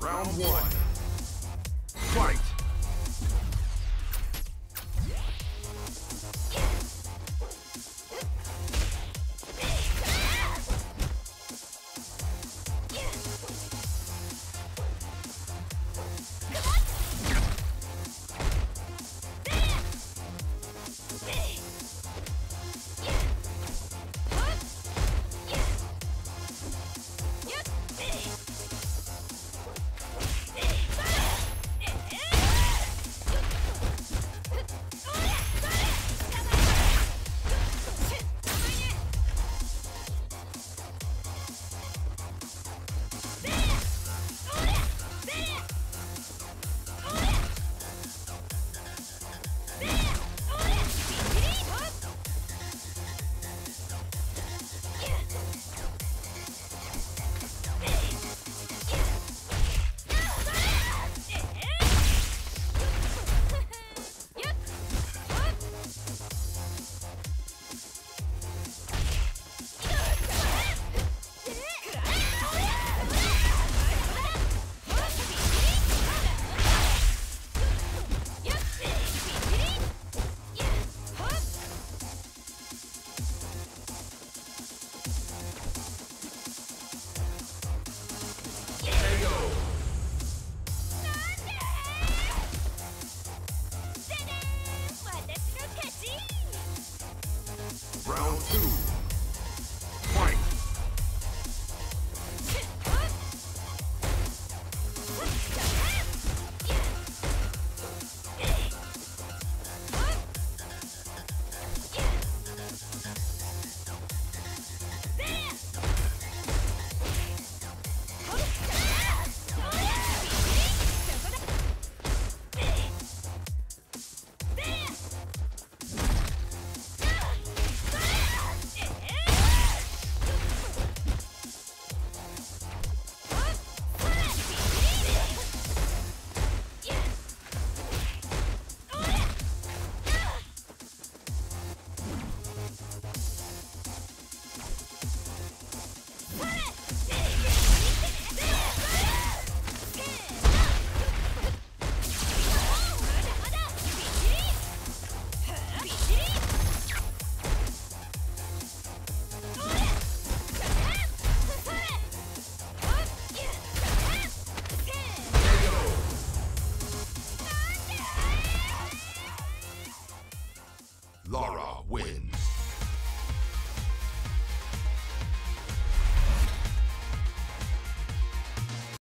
Round one. Fight! Shut